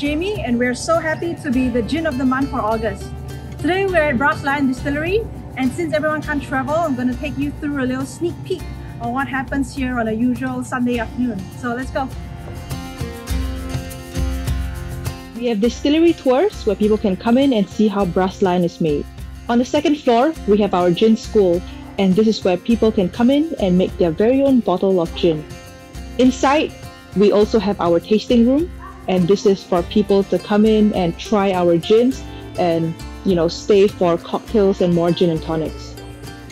Jamie, and we're so happy to be the gin of the month for August. Today we're at Brass Lion Distillery, and since everyone can't travel, I'm going to take you through a little sneak peek on what happens here on a usual Sunday afternoon. So let's go. We have distillery tours where people can come in and see how Brass Lion is made. On the second floor, we have our gin school, and this is where people can come in and make their very own bottle of gin. Inside, we also have our tasting room, and this is for people to come in and try our gins and you know stay for cocktails and more gin and tonics.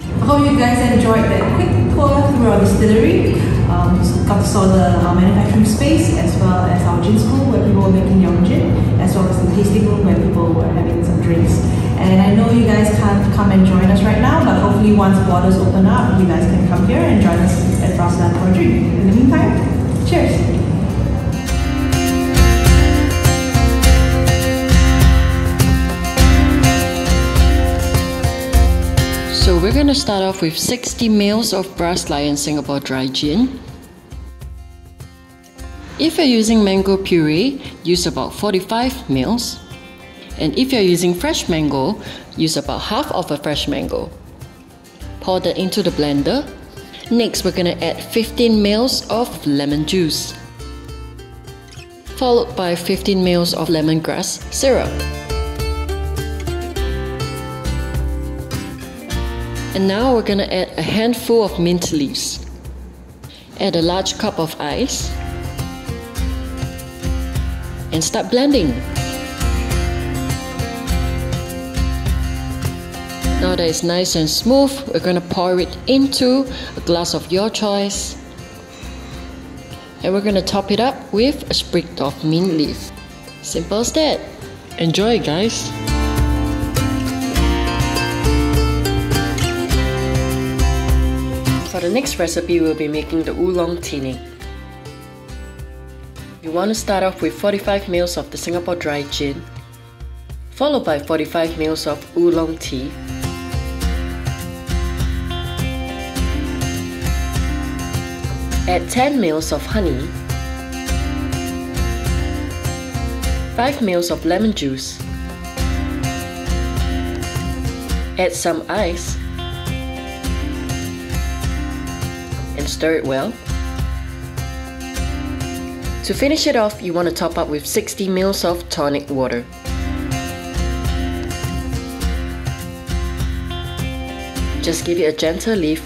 I hope you guys enjoyed that quick tour through our distillery. Um, got to saw the our manufacturing space as well as our gin school where people were making own gin, as well as the tasting room where people were having some drinks. And I know you guys can't come and join us right now, but hopefully once borders open up, you guys can come here and join us at Lion for a drink. We're gonna start off with 60 ml of Brass Lion Singapore Dry Gin. If you're using mango puree, use about 45 ml. And if you're using fresh mango, use about half of a fresh mango. Pour that into the blender. Next, we're gonna add 15 ml of lemon juice, followed by 15 ml of lemongrass syrup. And now we're gonna add a handful of mint leaves. Add a large cup of ice. And start blending. Now that it's nice and smooth, we're gonna pour it into a glass of your choice. And we're gonna top it up with a sprig of mint leaf. Simple as that. Enjoy guys! For the next recipe, we'll be making the oolong tea-nic. You want to start off with 45 ml of the Singapore dry gin, followed by 45 ml of oolong tea, add 10 ml of honey, 5 ml of lemon juice, add some ice, stir it well. To finish it off, you want to top up with 60 ml of tonic water. Just give it a gentle leaf.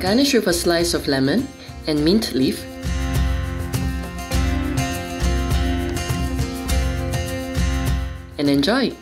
Garnish with a slice of lemon and mint leaf. And enjoy!